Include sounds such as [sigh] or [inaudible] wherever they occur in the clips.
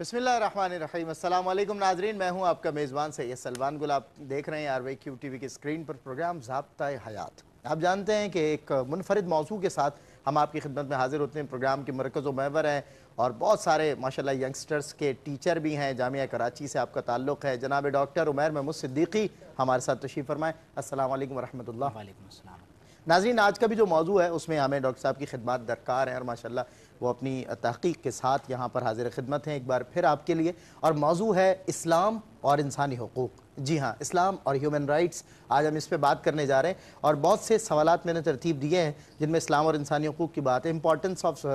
بسم اللہ الرحمن الرحیم۔ السلام علیکم ناظرین میں ہوں آپ کا میزبان سید سلمان گل۔ آپ دیکھ رہے ہیں are we Q T V کی اسکرین پر پروگرام ضابطہ حیات۔ آپ جانتے ہیں کہ ایک منفرد موضوع کے ساتھ ہم آپ کی خدمت میں حاضر ہوتے ہیں۔ پروگرام کے مرکز و محور ہیں اور بہت سارے ماشاءاللہ ینگسٹرز کے ٹیچر بھی ہیں۔ جامعہ کراچی سے آپ کا تعلق ہے۔ جناب ڈاکٹر عمیر محمود صدیقی ہمارے ساتھ تشریف فرمائیں۔ السلام علیکم ورحمۃ اللہ۔ وعلیکم السلام۔ ناظرین آج کا بھی جو موضوع ہے اس میں ہمیں ڈاکٹر صاحب کی خدمات درکار ہیں اور ماشاءاللہ وہ اپنی تحقیق کے ساتھ یہاں پر حاضر خدمت ہیں ایک بار پھر آپ کے لیے اور موضوع ہے اسلام اور انسانی حقوق۔ جی ہاں اسلام اور ہیومن رائٹس آج ہم اس پہ بات کرنے جا رہے ہیں اور بہت سے سوالات میں نے ترتیب دیے ہیں جن میں اسلام اور انسانی حقوق کی بات ہے۔ امپورٹنس آف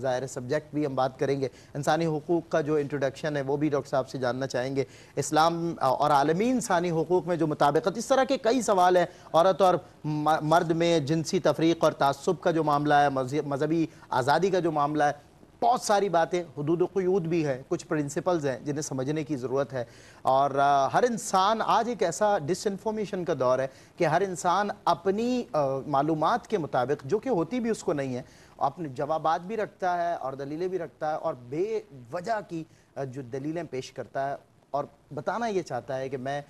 ظاہر سبجیکٹ بھی ہم بات کریں گے۔ انسانی حقوق کا جو انٹروڈکشن ہے وہ بھی ڈاکٹر صاحب سے جاننا چاہیں گے۔ اسلام اور عالمی انسانی حقوق میں جو مطابقت، اس طرح کے کئی سوال ہیں۔ عورت اور مرد میں جنسی تفریق اور تعصب کا جو معاملہ ہے مذہبی آزادی کا جو معاملہ ہے بہت ساری باتیں، حدود و قیود بھی ہیں، کچھ پرنسپلز ہیں جنہیں سمجھنے کی ضرورت ہے۔ اور ہر انسان آج ایک ایسا ڈس انفارمیشن کا دور ہے کہ ہر انسان اپنی معلومات کے مطابق، جو کہ ہوتی بھی اس کو نہیں ہے، اپنے جوابات بھی رکھتا ہے اور دلیلیں بھی رکھتا ہے اور بے وجہ کی جو دلیلیں پیش کرتا ہے۔ اور بتانا یہ چاہتا ہے کہ میں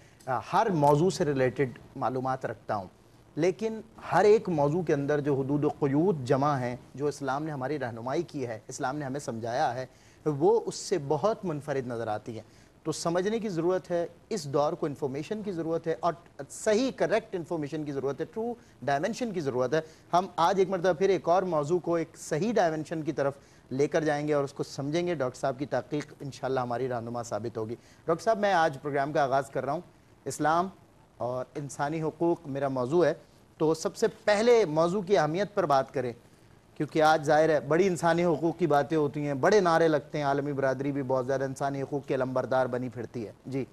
ہر موضوع سے ریلیٹڈ معلومات رکھتا ہوں۔ لیکن ہر ایک موضوع کے اندر جو حدود و قیود جمع ہیں، جو اسلام نے ہماری رہنمائی کی ہے، اسلام نے ہمیں سمجھایا ہے، وہ اس سے بہت منفرد نظر آتی ہیں۔ تو سمجھنے کی ضرورت ہے، اس دور کو انفارمیشن کی ضرورت ہے اور صحیح کریکٹ انفارمیشن کی ضرورت ہے ٹرو ڈائمنشن کی ضرورت ہے۔ ہم آج ایک مرتبہ پھر ایک اور موضوع کو ایک صحیح ڈائمنشن کی طرف لے کر جائیں گے اور اس کو سمجھیں گے۔ ڈاکٹر صاحب کی تحقیق انشاءاللہ ہماری رہنما ثابت ہوگی۔ ڈاکٹر صاحب، میں آج پروگرام کا آغاز کر رہا ہوں۔ اسلام اور انسانی حقوق میرا موضوع ہے تو سب سے پہلے موضوع کی اہمیت پر بات کریں۔ کیونکہ آج ظاہر ہے بڑی انسانی حقوق کی باتیں ہوتی ہیں بڑے نعرے لگتے ہیں عالمی برادری بھی بہت زیادہ انسانی حقوق کے لمبردار بنی پھرتی ہے۔ جی۔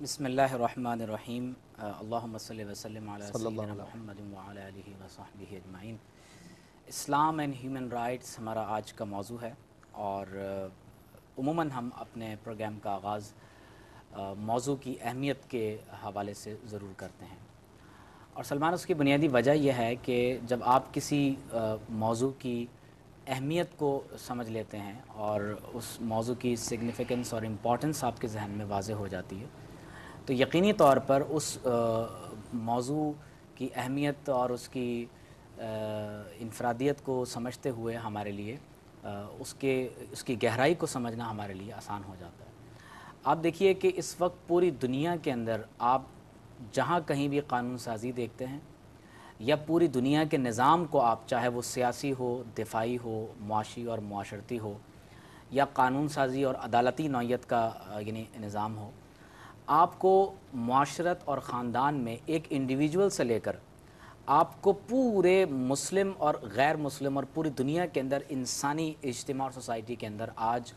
بسم اللہ الرحمن الرحیم۔ اللہم صلی وسلم علی سیدنا محمد وعلی علیہ وصحبہ اجمعین۔ اسلام اینڈ ہیومن رائٹس ہمارا آج کا موضوع ہے اور عموماً ہم اپنے پروگرام کا آغاز موضوع کی اہمیت کے حوالے سے ضرور کرتے ہیں۔ اور سلمان، اس کی بنیادی وجہ یہ ہے کہ جب آپ کسی موضوع کی اہمیت کو سمجھ لیتے ہیں اور اس موضوع کی سگنیفیکنس اور امپورٹنس آپ کے ذہن میں واضح ہو جاتی ہے، تو یقینی طور پر اس موضوع کی اہمیت اور اس کی انفرادیت کو سمجھتے ہوئے ہمارے لیے اس کے، اس کی گہرائی کو سمجھنا ہمارے لیے آسان ہو جاتا ہے۔ آپ دیکھیے کہ اس وقت پوری دنیا کے اندر آپ جہاں کہیں بھی قانون سازی دیکھتے ہیں یا پوری دنیا کے نظام کو آپ چاہے وہ سیاسی ہو، دفاعی ہو، معاشی اور معاشرتی ہو، یا قانون سازی اور عدالتی نوعیت کا یعنی نظام ہو، آپ کو معاشرت اور خاندان میں ایک انڈیویجول سے لے کر آپ کو پورے مسلم اور غیر مسلم اور پوری دنیا کے اندر انسانی اجتماع اور سوسائٹی کے اندر آج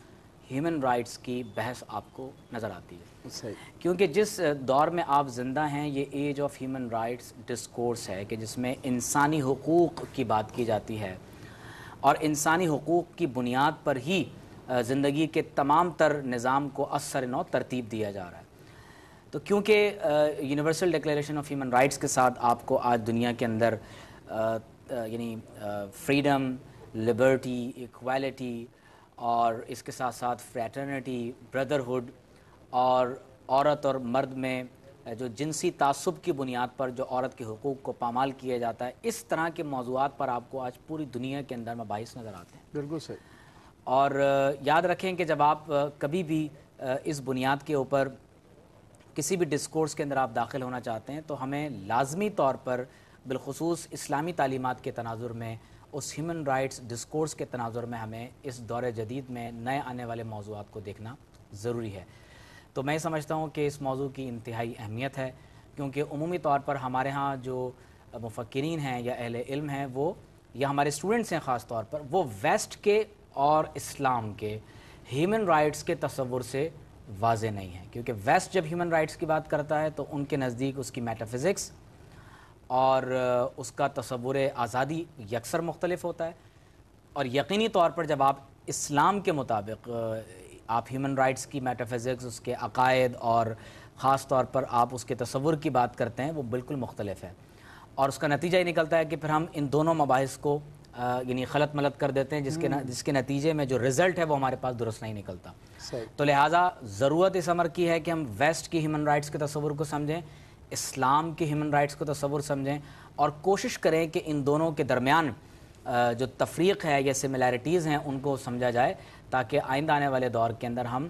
ہیومن رائٹس کی بحث آپ کو نظر آتی ہے۔ کیونکہ جس دور میں آپ زندہ ہیں یہ age of human rights discourse ہے کہ جس میں انسانی حقوق کی بات کی جاتی ہے۔ اور انسانی حقوق کی بنیاد پر ہی زندگی کے تمام تر نظام کو اثر نو ترتیب دیا جا رہا ہے۔ تو کیونکہ universal declaration of human rights کے ساتھ آپ کو آج دنیا کے اندر یعنی فریڈم لبرٹی ایکویلٹی اور اس کے ساتھ ساتھ فریٹرنٹی بردرہڈ اور عورت اور مرد میں جو جنسی تعصب کی بنیاد پر جو عورت کے حقوق کو پامال کیا جاتا ہے اس طرح کے موضوعات پر آپ کو آج پوری دنیا کے اندر مباحث نظر آتے ہیں۔ بالکل صحیح۔ اور یاد رکھیں کہ جب آپ کبھی بھی اس بنیاد کے اوپر کسی بھی ڈسکورس کے اندر آپ داخل ہونا چاہتے ہیں تو ہمیں لازمی طور پر بالخصوص اسلامی تعلیمات کے تناظر میں اس ہیومن رائٹس ڈسکورس کے تناظر میں ہمیں اس دور جدید میں نئے آنے والے موضوعات کو دیکھنا ضروری ہے۔ تو میں سمجھتا ہوں کہ اس موضوع کی انتہائی اہمیت ہے، کیونکہ عمومی طور پر ہمارے ہاں جو مفکرین ہیں یا اہل علم ہیں، وہ یا ہمارے اسٹوڈنٹس ہیں خاص طور پر، وہ ویسٹ کے اور اسلام کے ہیومن رائٹس کے تصور سے واضح نہیں ہیں۔ کیونکہ ویسٹ جب ہیومن رائٹس کی بات کرتا ہے تو ان کے نزدیک اس کی میٹا فزکس اور اس کا تصور آزادی یکسر مختلف ہوتا ہے۔ اور یقینی طور پر جب آپ اسلام کے مطابق آپ ہیومن رائٹس کی میٹافزکس اس کے عقائد اور خاص طور پر آپ اس کے تصور کی بات کرتے ہیں وہ بالکل مختلف ہے۔ اور اس کا نتیجہ یہ نکلتا ہے کہ پھر ہم ان دونوں مباحث کو یعنی خلط ملت کر دیتے ہیں جس کے جس کے نتیجے میں جو رزلٹ ہے وہ ہمارے پاس درست نہیں نکلتا۔ تو لہٰذا ضرورت اس عمر کی ہے کہ ہم ویسٹ کی ہیومن رائٹس کے تصور کو سمجھیں۔ اسلام کی ہیومن رائٹس کو تصور سمجھیں اور کوشش کریں کہ ان دونوں کے درمیان جو تفریق ہے یا سملیرٹیز ہیں ان کو سمجھا جائے تاکہ آئندہ آنے والے دور کے اندر ہم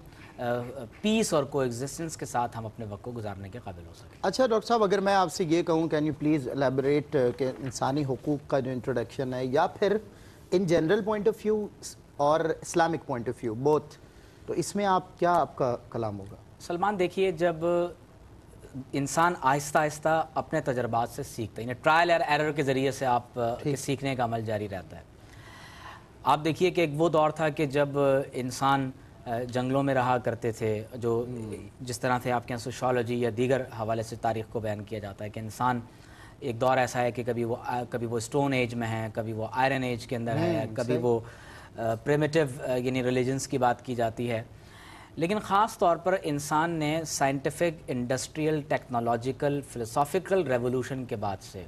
پیس اور کو ایگزسٹنس کے ساتھ ہم اپنے وقت کو گزارنے کے قابل ہو سکیں۔ اچھا ڈاکٹر صاحب اگر میں آپ سے یہ کہوں کین یو پلیز الیبریٹ کہ انسانی حقوق کا جو انٹروڈکشن ہے یا پھر in general point of view اور Islamic point of view both تو اس میں آپ کیا آپ کا کلام ہوگا؟ سلمان دیکھیے جب انسان آہستہ آہستہ اپنے تجربات سے سیکھتا ہے یعنی ٹرائل اور ایرر کے ذریعے سے آپ کے سیکھنے کا عمل جاری رہتا ہے۔ آپ دیکھیے کہ ایک وہ دور تھا کہ جب انسان جنگلوں میں رہا کرتے تھے جو جس طرح سے آپ کے یہاں سوشالوجی یا دیگر حوالے سے تاریخ کو بیان کیا جاتا ہے کہ انسان ایک دور ایسا ہے کہ کبھی وہ کبھی وہ اسٹون ایج میں ہے کبھی وہ آئرن ایج کے اندر ہے کبھی وہ پریمیٹیو یعنی ریلیجنس کی بات کی جاتی ہے۔ لیکن خاص طور پر انسان نے scientific industrial technological philosophical revolution کے بعد سے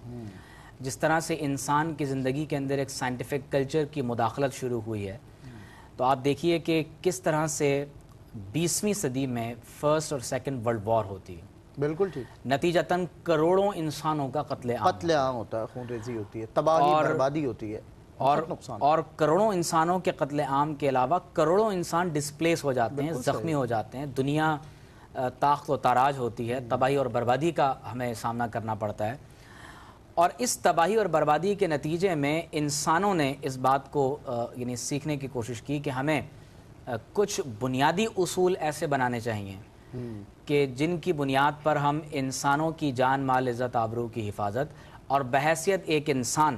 جس طرح سے انسان کی زندگی کے اندر ایک سائنٹیفک کلچر کی مداخلت شروع ہوئی ہے تو آپ دیکھیے کہ کس طرح سے بیسویں صدی میں فرسٹ اور سیکنڈ ورلڈ وار ہوتی ہے۔ بالکل ٹھیک۔ نتیجتاً کروڑوں انسانوں کا قتل عام قتل عام ہوتا ہے خون ریزی ہوتی ہے تباہی بربادی ہوتی ہے۔ اور اور کروڑوں انسانوں کے قتل عام کے علاوہ کروڑوں انسان ڈسپلیس ہو جاتے ہیں زخمی ہو جاتے ہیں۔ دنیا طاقت و تاراج ہوتی ہے۔ تباہی اور بربادی کا ہمیں سامنا کرنا پڑتا ہے۔ اور اس تباہی اور بربادی کے نتیجے میں انسانوں نے اس بات کو یعنی سیکھنے کی کوشش کی کہ ہمیں کچھ بنیادی اصول ایسے بنانے چاہیے کہ جن کی بنیاد پر ہم انسانوں کی جان مال عزت آبرو کی حفاظت اور بحیثیت ایک انسان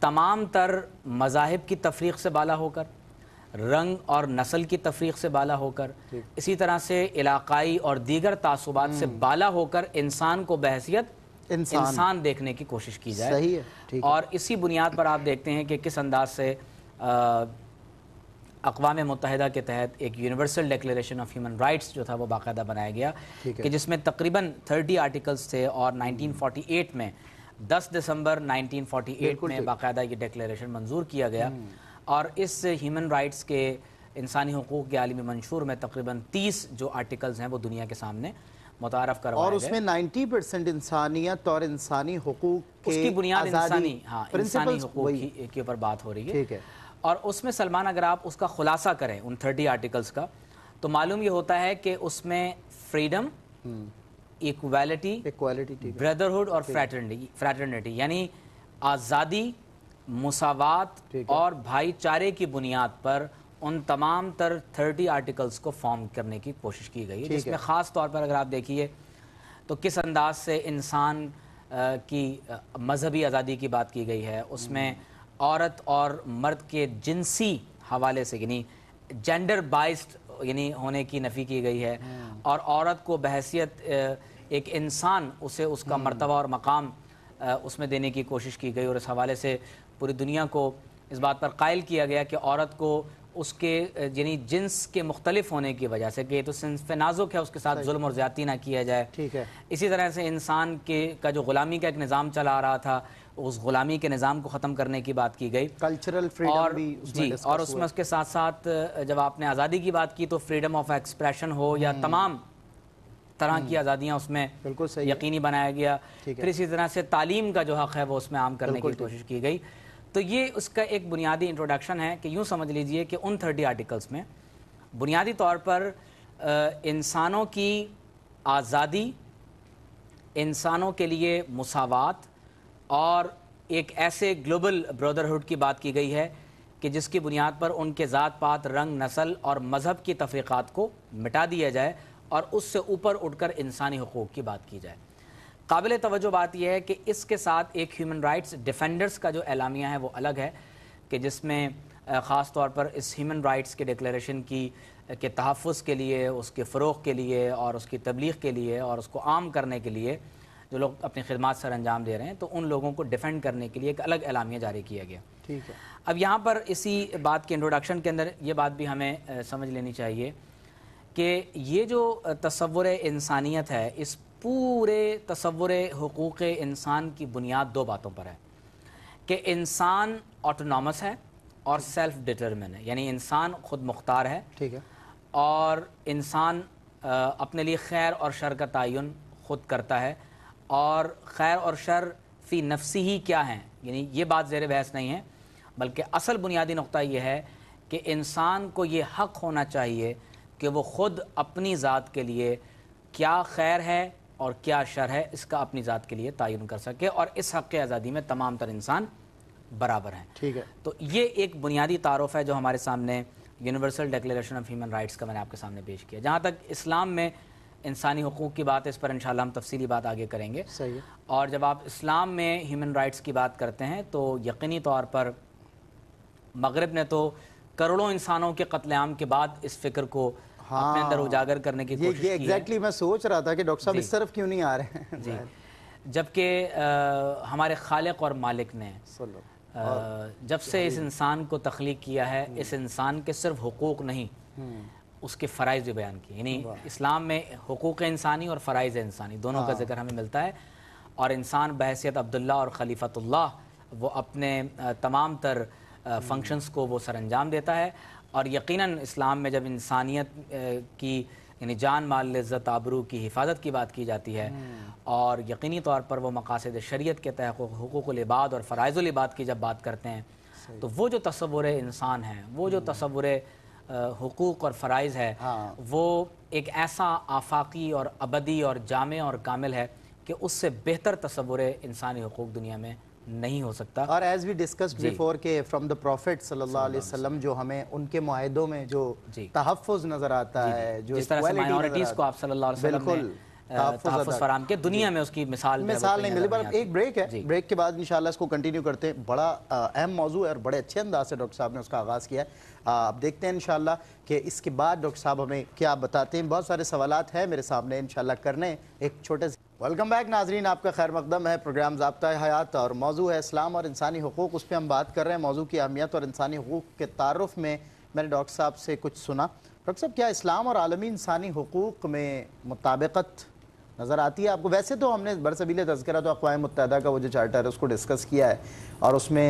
تمام تر مذاہب کی تفریق سے بالا ہو کر رنگ اور نسل کی تفریق سے بالا ہو کر اسی طرح سے علاقائی اور دیگر تعصبات سے بالا ہو کر انسان کو بحثیت انسان۔ دیکھنے کی کوشش کی جائے۔ اور اسی بنیاد پر آپ دیکھتے ہیں کہ کس انداز سے اقوام متحدہ کے تحت ایک universal declaration of human rights جو تھا وہ باقاعدہ بنایا گیا کہ جس میں تقریباً تھرٹی آرٹیکلز تھے اور نائنٹین فورٹی ایٹ میں دس دسمبر نائنٹین فورٹی ایٹ میں باقاعدہ یہ ڈیکلیریشن منظور کیا گیا اور اس ہیومن رائٹس کے انسانی حقوق کے عالمی منشور میں تقریباً تیس جو آرٹیکلز ہیں وہ دنیا کے سامنے متعارف کروائے اور اس میں نائنٹی پرسنٹ انسانیت اور انسانی حقوق اس کی بنیاد انسانی ہاں انسانی حقوق کے اوپر بات ہو رہی ہے۔ اور اس میں سلمان اگر آپ اس کا خلاصہ کریں ان تھرٹی آرٹیکلز کا تو معلوم یہ ہوتا ہے کہ اس میں فریڈم ایکویلٹی بردرہڈ اور فریٹرنیٹی یعنی آزادی مساوات اور بھائی چارے کی بنیاد پر ان تمام تر تھرٹی آرٹیکلز کو فارم کرنے کی کوشش کی گئی ہے جس میں خاص طور پر اگر آپ دیکھیے تو کس انداز سے انسان کی مذہبی آزادی کی بات کی گئی ہے اس میں عورت اور مرد کے جنسی حوالے سے یعنی جینڈر بائسڈ یعنی ہونے کی نفی کی گئی ہے۔ اور عورت کو بحثیت ایک انسان اسے اس کا مرتبہ اور مقام اس میں دینے کی کوشش کی گئی اور اس حوالے سے پوری دنیا کو اس بات پر قائل کیا گیا کہ عورت کو اس کے یعنی جنس کے مختلف ہونے کی وجہ سے کہ تو صنف نازک ہے اس کے ساتھ ظلم اور زیادتی نہ کیا جائے۔ ٹھیک ہے۔ اسی طرح سے انسان کے کا جو غلامی کا ایک نظام چلا آ رہا تھا اس غلامی کے نظام کو ختم کرنے کی بات کی گئی۔ کلچرل اور جی اور اس میں اس کے ساتھ ساتھ جب آپ نے آزادی کی بات کی تو فریڈم آف ایکسپریشن ہو یا تمام طرح کی آزادیاں اس میں یقینی بنایا گیا۔ پھر اسی طرح سے تعلیم کا جو حق ہے وہ اس میں عام کرنے کی کوشش کی گئی۔ تو یہ اس کا ایک بنیادی انٹروڈکشن ہے کہ یوں سمجھ لیجیے کہ ان تھرٹی آرٹیکلز میں بنیادی طور پر انسانوں کی آزادی انسانوں کے لیے مساوات اور ایک ایسے گلوبل برادرہڈ کی بات کی گئی ہے کہ جس کی بنیاد پر ان کے ذات پات رنگ نسل اور مذہب کی تفریقات کو مٹا دیا جائے۔ اور اس سے اوپر اٹھ کر انسانی حقوق کی بات کی جائے۔ قابل توجہ بات یہ ہے کہ اس کے ساتھ ایک ہیومن رائٹس ڈیفینڈرز کا جو اعلامیہ ہے وہ الگ ہے کہ جس میں خاص طور پر اس ہیومن رائٹس کے ڈکلیریشن کی کے تحفظ کے لیے اس کے فروغ کے لیے اور اس کی تبلیغ کے لیے اور اس کو عام کرنے کے لیے جو لوگ اپنی خدمات سر انجام دے رہے ہیں تو ان لوگوں کو ڈیفینڈ کرنے کے لیے ایک الگ اعلامیہ جاری کیا گیا۔ ٹھیک ہے۔ اب یہاں پر اسی بات کے انٹروڈکشن کے اندر یہ بات بھی ہمیں سمجھ لینی چاہیے کہ یہ جو تصور انسانیت ہے اس پورے تصور حقوق انسان کی بنیاد دو باتوں پر ہے۔ کہ انسان آٹونامس ہے اور سیلف ڈٹرمن ہے یعنی انسان خود مختار ہے۔ ٹھیک ہے۔ اور انسان اپنے لیے خیر اور شر کا تعین خود کرتا ہے۔ اور خیر اور شر فی نفسی ہی کیا ہیں؟ یعنی یہ بات زیر بحث نہیں ہے بلکہ اصل بنیادی نقطہ یہ ہے کہ انسان کو یہ حق ہونا چاہیے کہ وہ خود اپنی ذات کے لیے کیا خیر ہے اور کیا شر ہے اس کا اپنی ذات کے لیے تعین کر سکے اور اس حق آزادی میں تمام تر انسان برابر ہیں۔ ٹھیک ہے۔ تو یہ ایک بنیادی تعارف ہے جو ہمارے سامنے universal declaration of human rights کا میں نے آپ کے سامنے پیش کیا۔ جہاں تک اسلام میں انسانی حقوق کی بات ہے اس پر انشاءاللہ ہم تفصیلی بات آگے کریں گے۔ صحیح ہے۔ اور جب آپ اسلام میں ہیومن رائٹس کی بات کرتے ہیں تو یقینی طور پر مغرب نے تو کروڑوں انسانوں کے قتل عام کے بعد اس فکر کو اپنے اندر اجاگر کرنے کی کوشش کی ہے۔ ایگزیکٹلی میں سوچ رہا تھا کہ ڈاکٹر صاحب اس طرف کیوں نہیں آ رہے ہیں؟ جی۔ جبکہ ہمارے خالق اور مالک نے جب سے اس انسان کو تخلیق کیا ہے اس انسان کے صرف حقوق نہیں اس کے فرائض بھی بیان کیے۔ یعنی اسلام میں حقوق انسانی اور فرائض انسانی دونوں کا ذکر ہمیں ملتا ہے۔ اور انسان بحیثیت عبداللہ اور خلیفۃ اللہ وہ اپنے تمام تر فنکشنز کو وہ سر انجام دیتا ہے۔ اور یقیناً اسلام میں جب انسانیت کی یعنی جان مال لذت آبرو کی حفاظت کی بات کی جاتی ہے اور یقینی طور پر وہ مقاصد شریعت کے تحت حقوق العباد اور فرائض العباد کی جب بات کرتے ہیں تو وہ جو تصور انسان ہے وہ جو تصور حقوق اور فرائض ہے ہاں۔ وہ ایک ایسا آفاقی اور ابدی اور جامع اور کامل ہے کہ اس سے بہتر تصور انسانی حقوق دنیا میں نہیں ہو سکتا۔ اور ایز وی ڈسکسڈ بیفور کہ فرام دا پروفٹ صلی اللہ علیہ وسلم جو ہمیں ان کے معاہدوں میں جو جی۔ تحفظ نظر آتا ہے جو جس طرح سے مائنورٹیز کو آپ صلی اللہ علیہ وسلم نے تحفظ فراہم کے دنیا میں اس کی مثال مثال نہیں ملی پر۔ ایک بریک ہے۔ جی۔ بریک کے بعد انشاءاللہ اس کو کنٹینیو کرتے ہیں۔ بڑا اہم موضوع ہے اور بڑے اچھے انداز سے ڈاکٹر صاحب نے اس کا آغاز کیا ہے۔ آ، اب دیکھتے ہیں انشاءاللہ کہ اس کے بعد ڈاکٹر صاحب ہمیں کیا بتاتے ہیں۔ بہت سارے سوالات ہیں میرے سامنے انشاءاللہ کرنے۔ ایک چھوٹے سے ویلکم بیک ناظرین آپ کا خیر مقدم ہے پروگرام ضابطہ حیات اور موضوع ہے اسلام اور انسانی حقوق اس پہ ہم بات کر رہے ہیں موضوع کی اہمیت اور انسانی حقوق کے تعارف میں میں نے ڈاکٹر صاحب سے کچھ سنا ڈاکٹر صاحب کیا اسلام اور عالمی انسانی حقوق میں مطابقت نظر آتی ہے آپ کو ویسے تو ہم نے برسبیل تذکرہ تو اقوام متحدہ کا وہ جو چارٹر ہے اس کو ڈسکس کیا ہے اور اس میں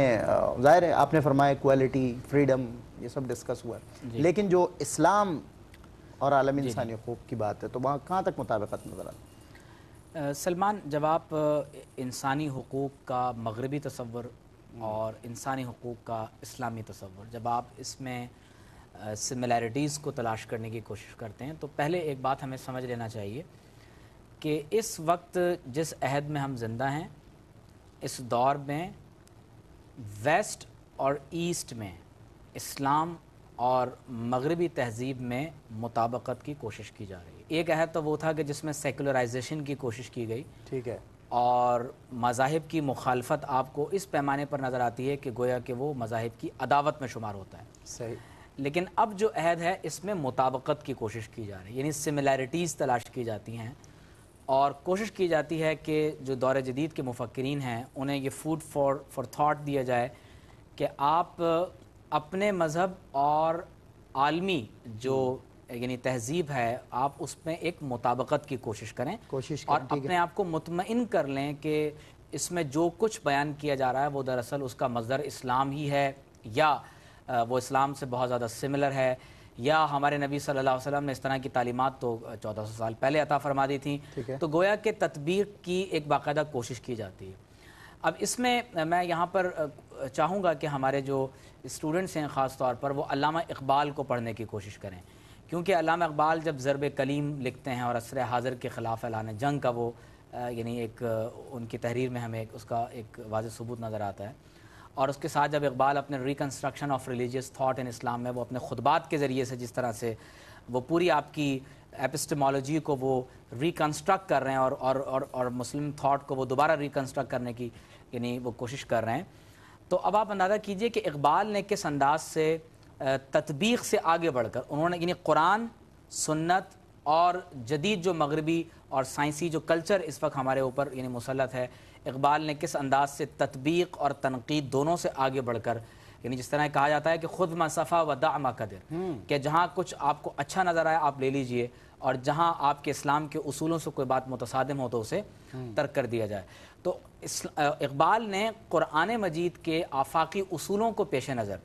ظاہر ہے آپ نے فرمایا کوالٹی فریڈم یہ سب ڈسکس ہوا ہے لیکن جو اسلام اور عالمی انسانی حقوق کی بات ہے تو وہاں کہاں تک مطابقت نظر آتی ہے سلمان جب آپ انسانی حقوق کا مغربی تصور اور انسانی حقوق کا اسلامی تصور جب آپ اس میں سملیرٹیز کو تلاش کرنے کی کوشش کرتے ہیں تو پہلے ایک بات ہمیں سمجھ لینا چاہیے کہ اس وقت جس عہد میں ہم زندہ ہیں اس دور میں ویسٹ اور ایسٹ میں اسلام اور مغربی تہذیب میں مطابقت کی کوشش کی جا رہی ہے۔ ایک عہد تو وہ تھا کہ جس میں سیکولرائزیشن کی کوشش کی گئی۔ ٹھیک ہے۔ اور مذاہب کی مخالفت آپ کو اس پیمانے پر نظر آتی ہے کہ گویا کہ وہ مذاہب کی عداوت میں شمار ہوتا ہے۔ صحیح۔ لیکن اب جو عہد ہے اس میں مطابقت کی کوشش کی جا رہی ہے یعنی سملیرٹیز تلاش کی جاتی ہیں۔ اور کوشش کی جاتی ہے کہ جو دور جدید کے مفکرین ہیں انہیں یہ فوڈ فار فار تھاٹ دیا جائے کہ آپ اپنے مذہب اور عالمی جو یعنی تہذیب ہے آپ اس میں ایک مطابقت کی کوشش کریں کوشش اور اپنے آپ کو مطمئن کر لیں کہ اس میں جو کچھ بیان کیا جا رہا ہے وہ دراصل اس کا مصدر اسلام ہی ہے یا وہ اسلام سے بہت زیادہ سملر ہے یا ہمارے نبی صلی اللہ علیہ وسلم نے اس طرح کی تعلیمات تو چودہ سو سال پہلے عطا فرما دی تھیں۔ تو گویا کہ تطبیق کی ایک باقاعدہ کوشش کی جاتی ہے۔ اب اس میں میں یہاں پر چاہوں گا کہ ہمارے جو اسٹوڈنٹس ہیں خاص طور پر وہ علامہ اقبال کو پڑھنے کی کوشش کریں۔ کیونکہ علامہ اقبال جب ضرب کلیم لکھتے ہیں اور عصر حاضر کے خلاف اعلان جنگ کا وہ یعنی ایک ان کی تحریر میں ہمیں اس کا ایک واضح ثبوت نظر آتا ہے۔ اور اس کے ساتھ جب اقبال اپنے reconstruction of religious thought in Islam میں وہ اپنے خطبات کے ذریعے سے جس طرح سے وہ پوری آپ کی ایپسٹمالوجی کو وہ ریکنسٹرکٹ کر رہے ہیں اور اور اور اور مسلم تھاٹ کو وہ دوبارہ ریکنسٹرکٹ کرنے کی یعنی وہ کوشش کر رہے ہیں۔ تو اب آپ اندازہ کیجیے کہ اقبال نے کس انداز سے تطبیق سے آگے بڑھ کر انہوں نے یعنی قرآن سنت اور جدید جو مغربی اور سائنسی جو کلچر اس وقت ہمارے اوپر یعنی مسلط ہے اقبال نے کس انداز سے تطبیق اور تنقید دونوں سے آگے بڑھ کر یعنی جس طرح کہا جاتا ہے کہ خود مصفہ و دع ما قدر کہ جہاں کچھ آپ کو اچھا نظر آئے آپ لے لیجیے اور جہاں آپ کے اسلام کے اصولوں سے کوئی بات متصادم ہو تو اسے ترک کر دیا جائے۔ تو اقبال نے قرآن مجید کے آفاقی اصولوں کو پیش نظر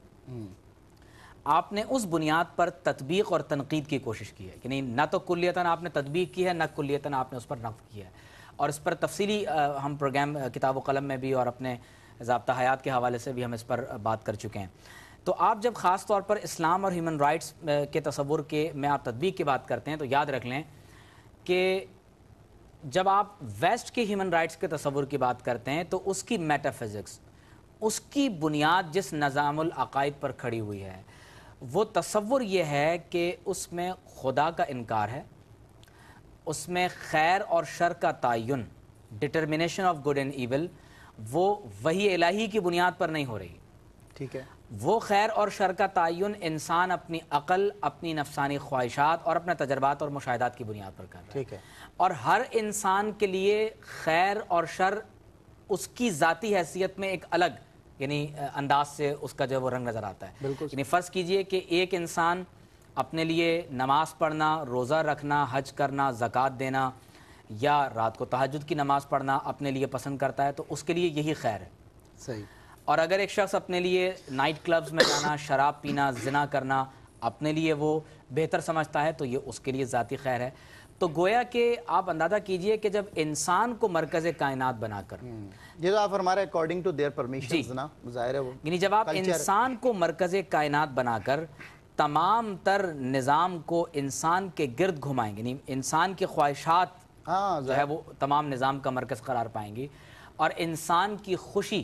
آپ نے اس بنیاد پر تطبیق اور تنقید کی کوشش کی ہے یعنی نہ تو کلیتاً آپ نے تطبیق کی ہے، نہ کلیتاً آپ نے اس پر نقد کیا ہے۔ اور اس پر تفصیلی ہم پروگرام کتاب و قلم میں بھی اور اپنے ضابطہ حیات کے حوالے سے بھی ہم اس پر بات کر چکے ہیں۔ تو آپ جب خاص طور پر اسلام اور ہیومن رائٹس کے تصور کے میں آپ تطبیق کی بات کرتے ہیں تو یاد رکھ لیں کہ جب آپ ویسٹ کے ہیومن رائٹس کے تصور کی بات کرتے ہیں تو اس کی میٹا فزکس اس کی بنیاد جس نظام العقائد پر کھڑی ہوئی ہے وہ تصور یہ ہے کہ اس میں خدا کا انکار ہے اس میں خیر اور شر کا تعین determination of good and evil وہ وہی الہی کی بنیاد پر نہیں ہو رہی۔ ٹھیک ہے۔ وہ خیر اور شر کا تعین انسان اپنی عقل اپنی نفسانی خواہشات اور اپنے تجربات اور مشاہدات کی بنیاد پر کر رہا ٹھیک ہے۔ اور ہر انسان کے لیے خیر اور شر اس کی ذاتی حیثیت میں ایک الگ یعنی انداز سے اس کا جو وہ رنگ نظر آتا ہے۔ بالکل۔ یعنی فرض کیجیے کہ ایک انسان اپنے لیے نماز پڑھنا روزہ رکھنا حج کرنا زکوٰۃ دینا یا رات کو تحجد کی نماز پڑھنا اپنے لیے پسند کرتا ہے تو اس کے لیے یہی خیر ہے۔ صحیح۔ اور اگر ایک شخص اپنے لیے نائٹ کلبز میں جانا شراب پینا زنا کرنا اپنے لیے وہ بہتر سمجھتا ہے تو یہ اس کے لیے ذاتی خیر ہے۔ تو گویا کہ آپ اندازہ کیجیے کہ جب انسان کو مرکز کائنات بنا کر یہ تو آپ فرما رہے اکارڈنگ ٹو دیئر پرمیشنز نا ظاہر ہے وہ یعنی جب آپ انسان کو مرکز کائنات بنا کر تمام تر نظام کو انسان کے گرد گھمائیں گے یعنی انسان کی خواہشات ہاں جو ہے وہ تمام نظام کا مرکز قرار پائیں گی اور انسان کی خوشی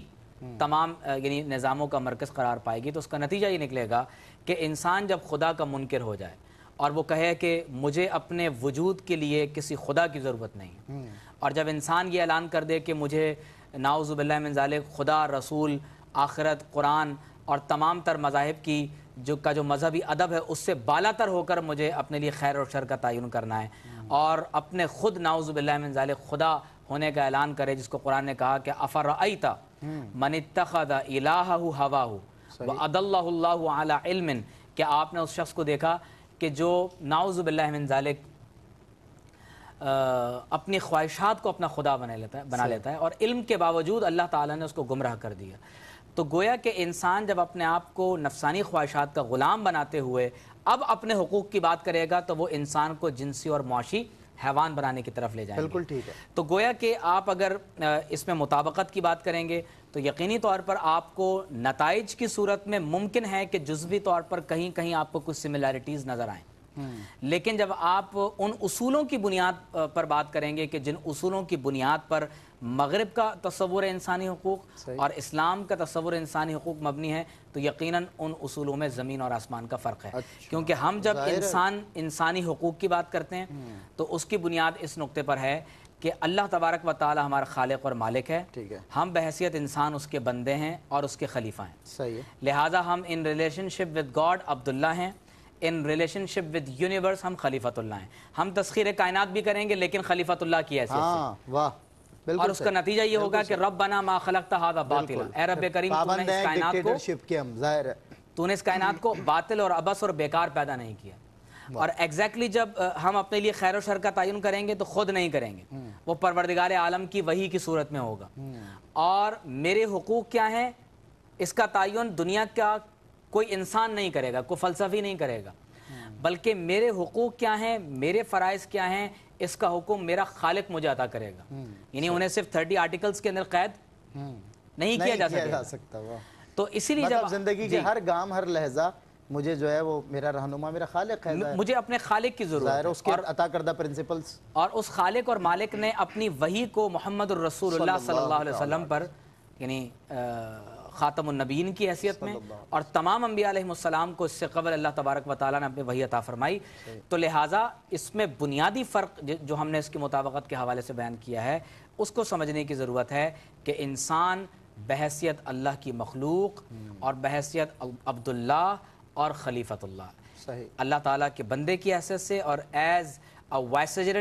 تمام یعنی نظاموں کا مرکز قرار پائے گی تو اس کا نتیجہ یہ نکلے گا کہ انسان جب خدا کا منکر ہو جائے اور وہ کہے کہ مجھے اپنے وجود کے لیے کسی خدا کی ضرورت نہیں اور جب انسان یہ اعلان کر دے کہ مجھے ناؤز باللہ من ذالک خدا رسول آخرت قرآن اور تمام تر مذاہب کی جو کا جو مذہبی ادب ہے اس سے بالا تر ہو کر مجھے اپنے لیے خیر اور شر کا تعین کرنا ہے۔ اور اپنے خود ناؤز باللہ من ذالک خدا ہونے کا اعلان کرے جس کو قرآن نے کہا کہ افرعیتا من اتخذ الہہ ہواہو وعد اللہ اللہ علی علم۔ کہ آپ نے اس شخص کو دیکھا کہ جو ناؤز باللہ من ذالک اپنی خواہشات کو اپنا خدا بنا لیتا ہے بنا لیتا ہے اور علم کے باوجود اللہ تعالیٰ نے اس کو گمراہ کر دیا۔ تو گویا کہ انسان جب اپنے آپ کو نفسانی خواہشات کا غلام بناتے ہوئے اب اپنے حقوق کی بات کرے گا تو وہ انسان کو جنسی اور معاشی حیوان بنانے کی طرف لے جائیں بالکل ٹھیک ہے۔ تو گویا کہ آپ اگر اس میں مطابقت کی بات کریں گے تو یقینی طور پر آپ کو نتائج کی صورت میں ممکن ہے کہ جزوی طور پر کہیں کہیں آپ کو کچھ سملیرٹیز نظر آئیں۔ لیکن جب آپ ان اصولوں کی بنیاد پر بات کریں گے کہ جن اصولوں کی بنیاد پر مغرب کا تصور انسانی حقوق اور اسلام کا تصور انسانی حقوق مبنی ہے تو یقیناً ان اصولوں میں زمین اور آسمان کا فرق ہے۔ اچھا۔ کیونکہ ہم جب انسان انسانی حقوق کی بات کرتے ہیں تو اس کی بنیاد اس نقطے پر ہے کہ اللہ تبارک و تعالی ہمارا خالق اور مالک ہے۔ ہم بحثیت انسان اس کے بندے ہیں اور اس کے خلیفہ ہیں۔ صحیح ہے۔ لہٰذا ہم in relationship with God عبداللہ ہیں in relationship with universe ہم خلیفۃ اللہ ہیں۔ ہم تسخیر کائنات بھی کریں گے لیکن خلیفۃ اللہ کی حیثیت سے۔ ہاں واہ اور اس کا نتیجہ یہ ہوگا کہ رب بنا ما خلقتا هذا باطلا۔ اے رب کریم تو نے اس کائنات کو تو نے اس کائنات کو باطل اور ابس اور بیکار پیدا نہیں کیا۔ اور ایگزیکٹلی جب ہم اپنے لیے خیر و شر کا تعین کریں گے تو خود نہیں کریں گے۔ وہ پروردگار عالم کی وہی کی صورت میں ہوگا۔ اور میرے حقوق کیا ہیں؟ اس کا تعین دنیا کا کوئی انسان نہیں کرے گا کوئی فلسفی نہیں کرے گا۔ بلکہ میرے حقوق کیا ہیں؟ میرے فرائض کیا ہیں؟ اس کا حکم میرا خالق مجھے عطا کرے گا۔ یعنی انہیں صرف تھرٹی آرٹیکلز کے اندر قید نہیں کیا جا سکتا تو اسی لیے مطلب زندگی کے ہر گام ہر لہجہ مجھے جو ہے وہ میرا رہنما میرا خالق ہے مجھے اپنے خالق کی ضرورت ظاہر اس کے عطا کردہ پرنسپلز اور اس خالق اور مالک نے اپنی وحی کو محمد الرسول اللہ صلی اللہ علیہ وسلم پر یعنی خاتم النبیین کی حیثیت میں اور تمام انبیاء علیہ السلام کو اس سے قبل اللہ تبارک و تعالیٰ نے اپنی وحی عطا فرمائی۔ تو لہٰذا اس میں بنیادی فرق جو ہم نے اس کی مطابقت کے حوالے سے بیان کیا ہے اس کو سمجھنے کی ضرورت ہے کہ انسان بحثیت اللہ کی مخلوق اور بحثیت عبداللہ اور خلیفت اللہ۔ اللہ تعالیٰ کے بندے کی حیثیت سے اور as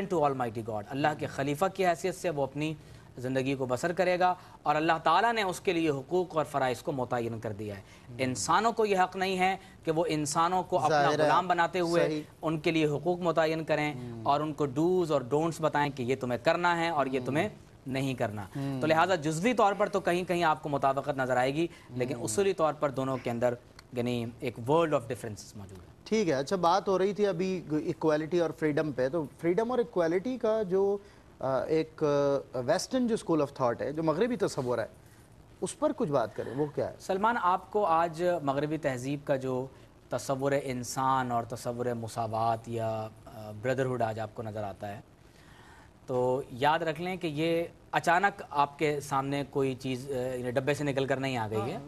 to almighty God Allah کے خلیفہ کی حیثیت سے وہ اپنی زندگی کو بسر کرے گا اور اللہ تعالیٰ نے اس کے لیے حقوق اور فرائض کو متعین کر دیا ہے۔ انسانوں کو یہ حق نہیں ہے کہ وہ انسانوں کو اپنا غلام بناتے ہوئے صحیح۔ ان کے لیے حقوق متعین کریں اور ان کو ڈوز اور ڈونٹس بتائیں کہ یہ تمہیں کرنا ہے اور یہ تمہیں نہیں کرنا۔ تو لہٰذا جزوی طور پر تو کہیں کہیں آپ کو مطابقت نظر آئے گی لیکن اصولی طور پر دونوں کے اندر یعنی ایک ورلڈ آف ڈفرینس موجود ہے۔ ٹھیک ہے اچھا بات ہو رہی تھی ابھی ایکویلٹی اور فریڈم پہ۔ تو فریڈم اور ایکویلٹی کا جو ایک ویسٹرن جو اسکول آف تھاٹ ہے جو مغربی تصور ہے اس پر کچھ بات کریں وہ کیا ہے؟ سلمان آپ کو آج مغربی تہذیب کا جو تصور انسان اور تصور مساوات یا بردرہڈ آج آپ کو نظر آتا ہے تو یاد رکھ لیں کہ یہ اچانک آپ کے سامنے کوئی چیز یعنی ڈبے سے نکل کر نہیں آ گئی ہے۔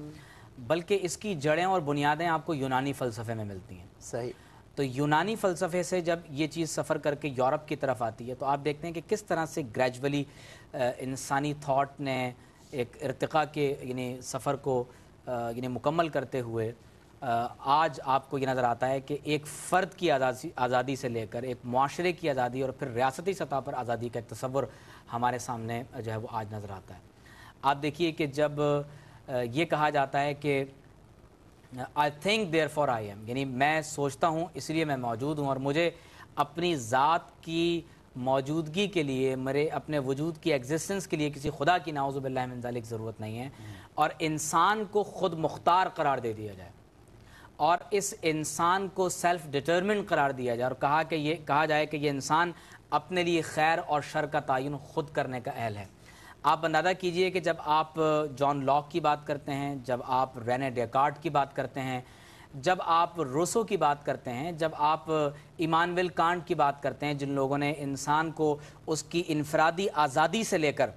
بلکہ اس کی جڑیں اور بنیادیں آپ کو یونانی فلسفے میں ملتی ہیں۔ صحیح۔ تو یونانی فلسفے سے جب یہ چیز سفر کر کے یورپ کی طرف آتی ہے تو آپ دیکھتے ہیں کہ کس طرح سے گریجولی انسانی تھاٹ نے ایک ارتقاء کے یعنی سفر کو یعنی مکمل کرتے ہوئے آج آپ کو یہ نظر آتا ہے کہ ایک فرد کی آزادی آزادی سے لے کر ایک معاشرے کی آزادی اور پھر ریاستی سطح پر آزادی کا ایک تصور ہمارے سامنے جو ہے وہ آج نظر آتا ہے۔ آپ دیکھیے کہ جب یہ کہا جاتا ہے کہ I think therefore I am یعنی میں سوچتا ہوں، اس لیے میں موجود ہوں، اور مجھے اپنی ذات کی موجودگی کے لیے، میرے اپنے وجود کی ایگزسٹنس کے لیے کسی خدا کی ناؤز باللہ من ذالک ضرورت نہیں ہے، اور انسان کو خود مختار قرار دے دیا جائے، اور اس انسان کو سیلف ڈٹرمنٹ قرار دیا جائے، اور کہا کہ یہ، کہا جائے کہ یہ انسان اپنے لیے خیر اور شر کا تعین خود کرنے کا اہل ہے۔ آپ اندازہ کیجیے کہ جب آپ جان لاک کی بات کرتے ہیں، جب آپ رینے ڈیکارٹ کی بات کرتے ہیں، جب آپ روسو کی بات کرتے ہیں، جب آپ ایمانویل کانٹ کی بات کرتے ہیں، جن لوگوں نے انسان کو اس کی انفرادی آزادی سے لے کر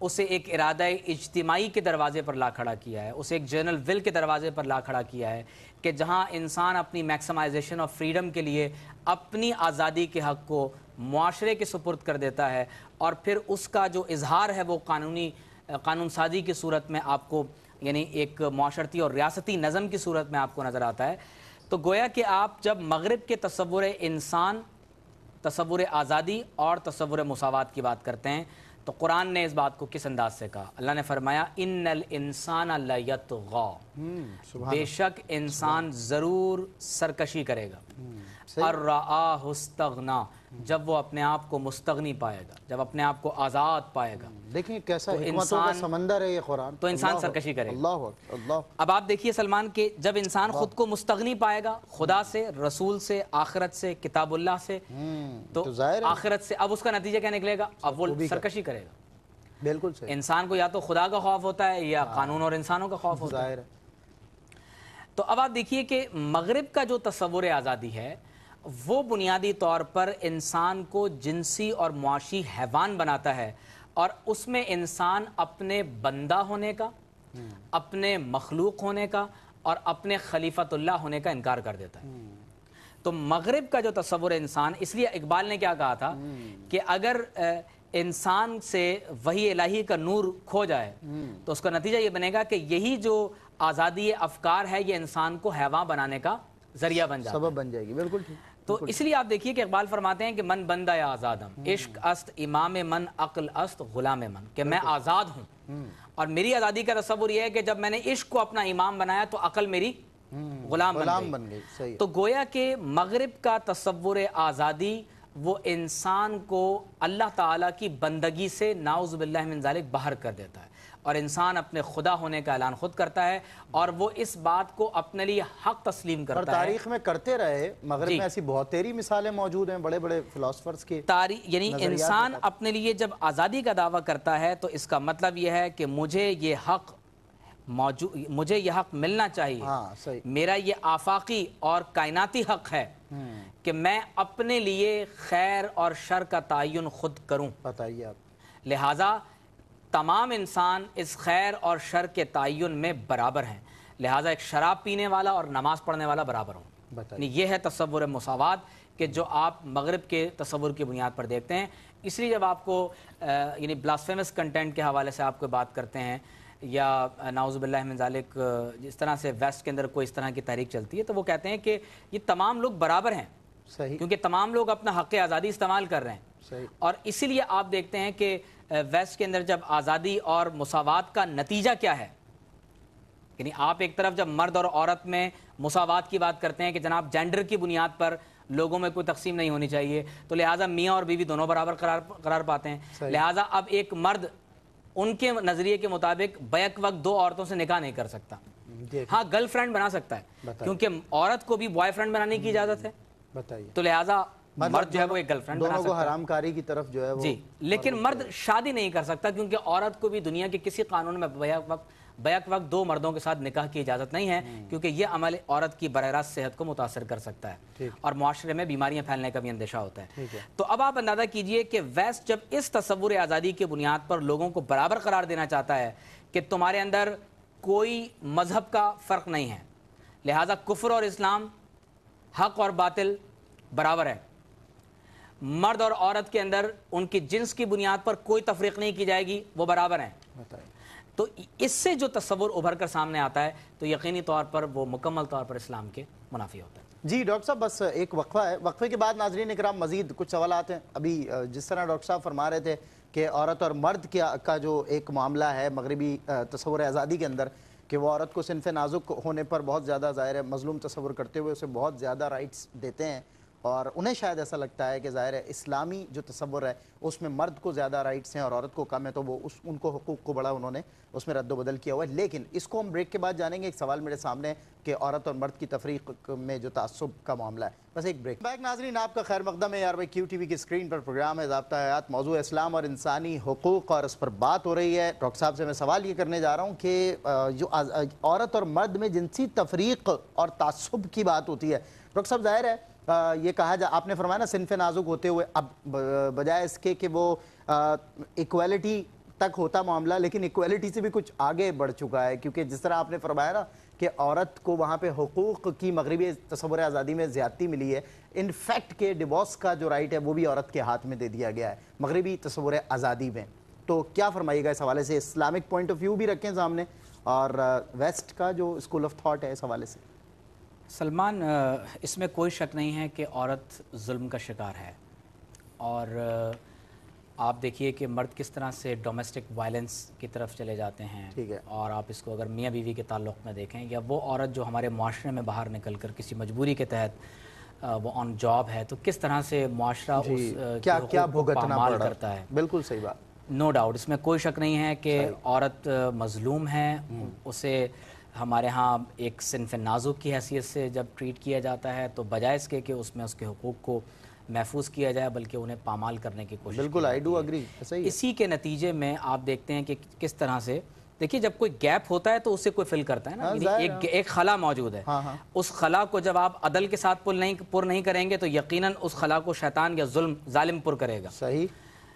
اسے ایک ارادہ اجتماعی کے دروازے پر لا کھڑا کیا ہے، اسے ایک جرنل ول کے دروازے پر لا کھڑا کیا ہے کہ جہاں انسان اپنی میکسمائزیشن آف فریڈم کے لیے اپنی آزادی کے حق کو معاشرے کے سپرد کر دیتا ہے اور پھر اس کا جو اظہار ہے وہ قانونی قانون سازی کی صورت میں آپ کو یعنی ایک معاشرتی اور ریاستی نظم کی صورت میں آپ کو نظر آتا ہے۔ تو گویا کہ آپ جب مغرب کے تصور انسان تصور آزادی اور تصور مساوات کی بات کرتے ہیں تو قرآن نے اس بات کو کس انداز سے کہا؟ اللہ نے فرمایا ان الانسان لیطغا بے شک انسان ضرور سرکشی کرے گا۔ استغنا جب وہ اپنے آپ کو مستغنی پائے گا جب اپنے آپ کو آزاد پائے گا۔ دیکھیں کیسا تو حکمتوں کا انسان- سمندر ہے یہ قرآن۔ تو انسان سرکشی کرے گا۔ اللہ اب آپ دیکھیے سلمان کہ جب انسان خود کو مستغنی پائے گا خدا سے رسول سے آخرت سے کتاب اللہ سے تو آخرت سے اب اس کا نتیجہ کیا نکلے گا؟ اب وہ سرکشی کرے گا۔ بالکل انسان کو یا تو خدا کا خوف ہوتا ہے یا قانون اور انسانوں کا خوف ہوتا ہے۔ تو اب آپ دیکھیے کہ مغرب کا جو تصور آزادی ہے وہ بنیادی طور پر انسان کو جنسی اور معاشی حیوان بناتا ہے اور اس میں انسان اپنے بندہ ہونے کا، اپنے مخلوق ہونے کا اور اپنے خلیفت اللہ ہونے کا انکار کر دیتا ہے۔ تو مغرب کا جو تصور انسان، اس لیے اقبال نے کیا کہا تھا کہ اگر انسان سے وہی الہی کا نور کھو جائے، تو اس کا نتیجہ یہ بنے گا کہ یہی جو آزادی افکار ہے، یہ انسان کو حیوان بنانے کا ذریعہ بن جاتا ہے۔ سبب بن جائے گی۔ بالکل ٹھیک۔ تو اس لیے آپ دیکھیے کہ اقبال فرماتے ہیں کہ من بندہ یا آزادم عشق است امام من عقل است غلام من کہ میں آزاد ہوں. اور میری آزادی کا تصور یہ ہے کہ جب میں نے عشق کو اپنا امام بنایا تو عقل میری غلام بن غلام گئی. تو گویا کہ مغرب کا تصور آزادی وہ انسان کو اللہ تعالیٰ کی بندگی سے ناؤز باللہ من ذالک باہر کر دیتا ہے. اور انسان اپنے خدا ہونے کا اعلان خود کرتا ہے اور وہ اس بات کو اپنے لیے حق تسلیم اور کرتا ہے۔ تاریخ میں کرتے رہے مغرب جی۔ میں ایسی بہت تیری مثالیں موجود ہیں بڑے بڑے فلاسفرز کی تاریخ یعنی انسان اپنے لیے جب آزادی کا دعویٰ کرتا ہے تو اس کا مطلب یہ ہے کہ مجھے یہ حق موجود مجھے یہ حق ملنا چاہیے۔ ہاں میرا یہ آفاقی اور کائناتی حق ہے کہ میں اپنے لیے خیر اور شر کا تعین خود کروں۔ بتائیے آپ۔ لہٰذا تمام انسان اس خیر اور شر کے تعین میں برابر ہیں۔ لہٰذا ایک شراب پینے والا اور نماز پڑھنے والا برابر ہوں۔ یعنی یہ ہے تصور مساوات کہ جو آپ مغرب کے تصور کی بنیاد پر دیکھتے ہیں۔ اس لیے جب آپ کو یعنی بلاسفیمس کنٹینٹ کے حوالے سے آپ کو بات کرتے ہیں یا ناؤز باللہ من ذالک جس طرح سے ویسٹ کے اندر کوئی اس طرح کی تحریک چلتی ہے تو وہ کہتے ہیں کہ یہ تمام لوگ برابر ہیں۔ صحیح۔ کیونکہ تمام لوگ اپنا حق آزادی استعمال کر رہے ہیں۔ صحیح۔ اور اسی لیے آپ دیکھتے ہیں کہ ویسٹ کے اندر جب آزادی اور مساوات کا نتیجہ کیا ہے یعنی آپ ایک طرف جب مرد اور عورت میں مساوات کی بات کرتے ہیں کہ جناب جینڈر کی بنیاد پر لوگوں میں کوئی تقسیم نہیں ہونی چاہیے تو لہٰذا میاں اور بیوی دونوں برابر قرار قرار پاتے ہیں۔ لہٰذا اب ایک مرد ان کے نظریے کے مطابق بیک وقت دو عورتوں سے نکاح نہیں کر سکتا۔ جی۔ ہاں گرل فرینڈ بنا سکتا ہے کیونکہ عورت کو بھی بوائے فرینڈ بنانے کی اجازت ہے۔ بتائیے۔ تو لہٰذا مرد جو ہے وہ ایک گرل فرینڈ بنا دونوں کو سکتا ہے۔ حرام کاری کی طرف جو ہے جی لیکن مرد شادی نہیں کر سکتا کیونکہ عورت کو بھی دنیا کے کسی قانون میں وقت بیک وقت دو مردوں کے ساتھ نکاح کی اجازت نہیں ہے کیونکہ یہ عمل عورت کی براہ راست صحت کو متاثر کر سکتا ہے۔ اور معاشرے میں بیماریاں پھیلنے کا بھی اندیشہ ہوتا ہے۔ تو اب آپ اندازہ کیجیے کہ ویسٹ جب اس تصور آزادی کی بنیاد پر لوگوں کو برابر قرار دینا چاہتا ہے کہ تمہارے اندر کوئی مذہب کا فرق نہیں ہے لہٰذا کفر اور اسلام حق اور باطل برابر ہے۔ مرد اور عورت کے اندر ان کی جنس کی بنیاد پر کوئی تفریق نہیں کی جائے گی وہ برابر ہیں۔ تو اس سے جو تصور ابھر کر سامنے آتا ہے تو یقینی طور پر وہ مکمل طور پر اسلام کے منافی ہوتا ہے۔ جی ڈاکٹر صاحب بس ایک وقفہ ہے۔ وقفے کے بعد ناظرین اکرام مزید کچھ سوالات ہیں۔ ابھی جس طرح ڈاکٹر صاحب فرما رہے تھے کہ عورت اور مرد کیا کا جو ایک معاملہ ہے مغربی تصور آزادی کے اندر کہ وہ عورت کو صنف نازک ہونے پر بہت زیادہ ظاہر ہے مظلوم تصور کرتے ہوئے اسے بہت زیادہ رائٹس دیتے ہیں۔ اور انہیں شاید ایسا لگتا ہے کہ ظاہر ہے اسلامی جو تصور ہے، اس میں مرد کو زیادہ رائٹس ہیں اور عورت کو کم ہے تو وہ اس، ان کو حقوق کو بڑا انہوں نے اس میں رد و بدل کیا ہوا ہے۔ لیکن اس کو ہم بریک کے بعد جانیں گے، ایک سوال میرے سامنے ہے کہ عورت اور مرد کی تفریق میں جو تعصب کا معاملہ ہے۔ بس ایک بریک بیک ناظرین، آپ کا خیر مقدم ہے۔ یار بھائی کیو ٹی وی کی اسکرین پر پروگرام ہے، ضابطہ حیات، موضوع اسلام اور انسانی حقوق اور اس پر بات ہو رہی ہے۔ ڈاکٹر صاحب سے میں سوال یہ کرنے جا رہا ہوں کہ جو عورت اور مرد میں جنسی تفریق اور تعصب کی بات ہوتی ہے۔ ڈاکٹر صاحب، ظاہر ہے یہ کہا جا، آپ نے فرمایا نا صنف نازک ہوتے ہوئے، اب بجائے اس کے کہ وہ ایکویلٹی تک ہوتا معاملہ، لیکن ایکویلٹی سے بھی کچھ آگے بڑھ چکا ہے، کیونکہ جس طرح آپ نے فرمایا نا کہ عورت کو وہاں پہ حقوق کی مغربی تصور آزادی میں زیادتی ملی ہے ان فیکٹ کہ ڈیوورس کا جو رائٹ ہے وہ بھی عورت کے ہاتھ میں دے دیا گیا ہے، مغربی تصور آزادی میں۔ تو کیا فرمائیے گا اس حوالے سے؟ اسلامک پوائنٹ آف ویو بھی رکھیں سامنے، اور ویسٹ کا جو اسکول آف تھاٹ ہے اس حوالے سے۔ سلمان اس میں کوئی شک نہیں ہے کہ عورت ظلم کا شکار ہے۔ اور آپ دیکھیے کہ مرد کس طرح سے ڈومیسٹک وائلنس کی طرف چلے جاتے ہیں۔ اور آپ اس کو اگر میاں بیوی کے تعلق میں دیکھیں یا وہ عورت جو ہمارے معاشرے میں باہر نکل کر کسی مجبوری کے تحت وہ آن جاب ہے تو کس طرح سے معاشرہ جی، کیا کیا پامال کرتا ہے؟ بالکل صحیح بات۔ نو ڈاؤٹ اس میں کوئی شک نہیں ہے کہ عورت مظلوم ہے اسے ہمارے ہاں ایک صنف نازک کی حیثیت سے جب ٹریٹ کیا جاتا ہے تو بجائے اس کے کہ اس میں اس کے حقوق کو محفوظ کیا جائے بلکہ انہیں پامال کرنے کی کوشش بالکل آئی ڈو اگری اسی کے نتیجے میں آپ دیکھتے ہیں کہ کس طرح سے دیکھیے جب کوئی گیپ ہوتا ہے تو اسے کوئی فل کرتا ہے نا ہاں، یعنی ایک خلا موجود ہے۔ ہاں، ہاں۔ اس خلا کو جب آپ عدل کے ساتھ پر نہیں کریں گے تو یقیناً اس خلا کو شیطان یا ظلم ظالم پر کرے گا۔ صحیح۔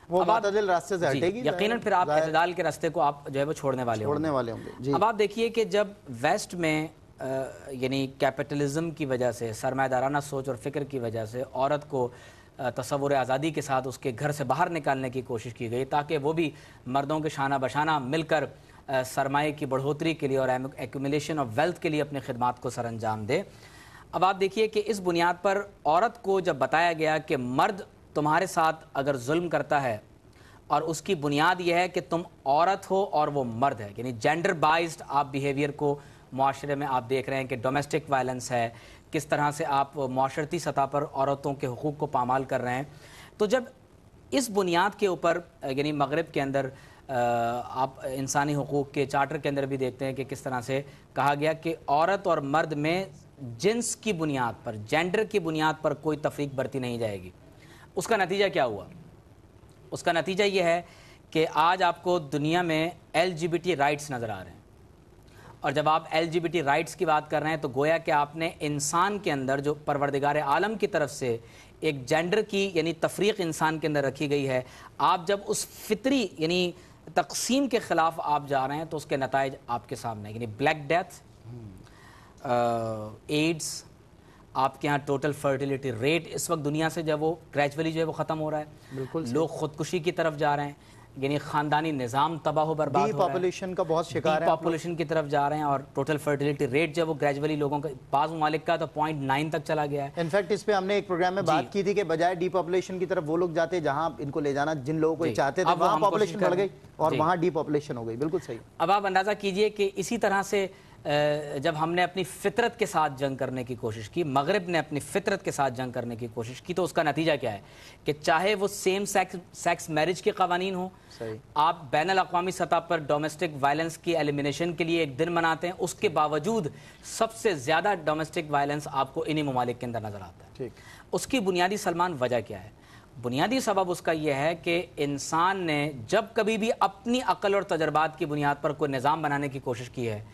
وہ معتدل راستے سے ہٹے گی یقیناً پھر آپ اعتدال کے راستے کو آپ جو ہے وہ چھوڑنے والے چھوڑنے والے ہوں گے جی۔ اب آپ دیکھیے کہ جب ویسٹ میں یعنی کیپٹلزم کی وجہ سے سرمایہ دارانہ سوچ اور فکر کی وجہ سے عورت کو تصور آزادی کے ساتھ اس کے گھر سے باہر نکالنے کی کوشش کی گئی تاکہ وہ بھی مردوں کے شانہ بشانہ مل کر سرمایہ کی بڑھوتری کے لیے اور ایکوملیشن آف ویلتھ کے لیے اپنی خدمات کو سر انجام دے۔ اب آپ دیکھیے کہ اس بنیاد پر عورت کو جب بتایا گیا کہ مرد تمہارے ساتھ اگر ظلم کرتا ہے اور اس کی بنیاد یہ ہے کہ تم عورت ہو اور وہ مرد ہے یعنی جینڈر بائزڈ آپ بیہیویئر کو معاشرے میں آپ دیکھ رہے ہیں کہ ڈومیسٹک وائلنس ہے، کس طرح سے آپ معاشرتی سطح پر عورتوں کے حقوق کو پامال کر رہے ہیں۔ تو جب اس بنیاد کے اوپر یعنی مغرب کے اندر آپ انسانی حقوق کے چارٹر کے اندر بھی دیکھتے ہیں کہ کس طرح سے کہا گیا کہ عورت اور مرد میں جنس کی بنیاد پر جینڈر کی بنیاد پر کوئی تفریق برتی نہیں جائے گی۔ اس کا نتیجہ کیا ہوا؟ اس کا نتیجہ یہ ہے کہ آج آپ کو دنیا میں L G B T rights نظر آ رہے ہیں۔ اور جب آپ L G B T rights کی بات کر رہے ہیں تو گویا کہ آپ نے انسان کے اندر جو پروردگار عالم کی طرف سے ایک جینڈر کی یعنی تفریق انسان کے اندر رکھی گئی ہے، آپ جب اس فطری یعنی تقسیم کے خلاف آپ جا رہے ہیں تو اس کے نتائج آپ کے سامنے یعنی بلیک ڈیتھ ایڈس آپ کے ہاں ٹوٹل فرٹیلیٹی ریٹ اس وقت دنیا سے جب وہ گریجولی جو ہے وہ ختم ہو رہا ہے بالکل لوگ خودکشی کی طرف جا رہے ہیں یعنی خاندانی نظام تباہ و برباد ہو رہا ہے پاپولیشن کا بہت شکار ہے پاپولیشن کی طرف جا رہے ہیں اور ٹوٹل فرٹیلیٹی ریٹ جو ہے وہ گریجولی لوگوں کا بعض ممالک کا تو پوائنٹ نائن تک چلا گیا ہے انفیکٹ اس پہ ہم نے ایک پروگرام میں جی۔ بات کی تھی کہ بجائے ڈی پاپولیشن کی طرف وہ لوگ جاتے جہاں ان کو لے جانا جن لوگوں کو یہ جی۔ چاہتے تھے وہاں پاپولیشن بڑھ گئی۔ اور جی۔ وہاں ڈی پاپولیشن ہو گئی بالکل صحیح اب آپ اندازہ کیجیے کہ اسی طرح سے جب ہم نے اپنی فطرت کے ساتھ جنگ کرنے کی کوشش کی مغرب نے اپنی فطرت کے ساتھ جنگ کرنے کی کوشش کی تو اس کا نتیجہ کیا ہے؟ کہ چاہے وہ سیم سیکس میرج کے قوانین ہوں آپ بین الاقوامی سطح پر ڈومیسٹک وائلنس کی ایلیمینیشن کے لیے ایک دن مناتے ہیں اس کے باوجود سب سے زیادہ ڈومیسٹک وائلنس آپ کو انہی ممالک کے اندر نظر آتا ہے۔ ٹھیک۔ اس کی بنیادی سلمان وجہ کیا ہے؟ بنیادی سبب اس کا یہ ہے کہ انسان نے جب کبھی بھی اپنی عقل اور تجربات کی بنیاد پر کوئی نظام بنانے کی کوشش کی ہے